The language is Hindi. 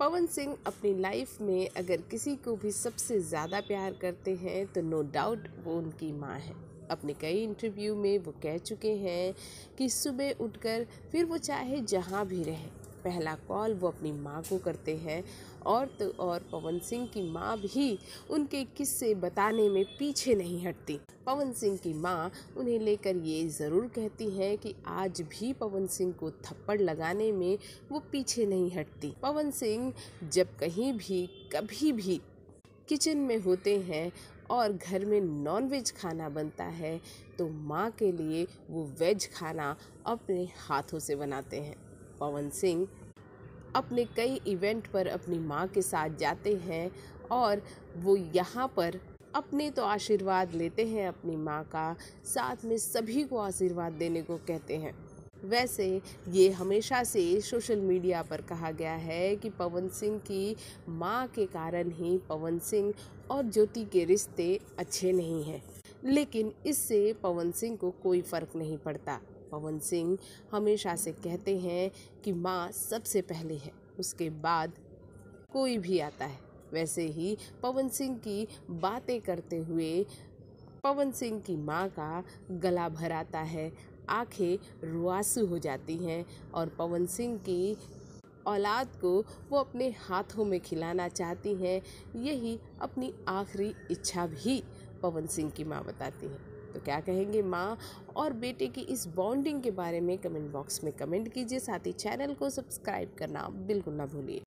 पवन सिंह अपनी लाइफ में अगर किसी को भी सबसे ज़्यादा प्यार करते हैं तो नो डाउट वो उनकी माँ है। अपने कई इंटरव्यू में वो कह चुके हैं कि सुबह उठकर फिर वो चाहे जहाँ भी रहे। पहला कॉल वो अपनी माँ को करते हैं और तो और पवन सिंह की माँ भी उनके किस्से बताने में पीछे नहीं हटती। पवन सिंह की माँ उन्हें लेकर ये ज़रूर कहती हैं कि आज भी पवन सिंह को थप्पड़ लगाने में वो पीछे नहीं हटती। पवन सिंह जब कहीं भी, कभी भी किचन में होते हैं और घर में नॉन वेज खाना बनता है तो माँ के लिए वो वेज खाना अपने हाथों से बनाते हैं। पवन सिंह अपने कई इवेंट पर अपनी माँ के साथ जाते हैं और वो यहाँ पर अपने तो आशीर्वाद लेते हैं, अपनी माँ का साथ में सभी को आशीर्वाद देने को कहते हैं। वैसे ये हमेशा से सोशल मीडिया पर कहा गया है कि पवन सिंह की माँ के कारण ही पवन सिंह और ज्योति के रिश्ते अच्छे नहीं हैं। लेकिन इससे पवन सिंह को कोई फ़र्क नहीं पड़ता। पवन सिंह हमेशा से कहते हैं कि माँ सबसे पहले है, उसके बाद कोई भी आता है। वैसे ही पवन सिंह की बातें करते हुए पवन सिंह की माँ का गला भर आता है, आँखें रुआसू हो जाती हैं और पवन सिंह की औलाद को वो अपने हाथों में खिलाना चाहती हैं। यही अपनी आखिरी इच्छा भी पवन सिंह की माँ बताती हैं। तो क्या कहेंगे माँ और बेटे की इस बॉन्डिंग के बारे में कमेंट बॉक्स में कमेंट कीजिए। साथ ही चैनल को सब्सक्राइब करना बिल्कुल ना भूलिए।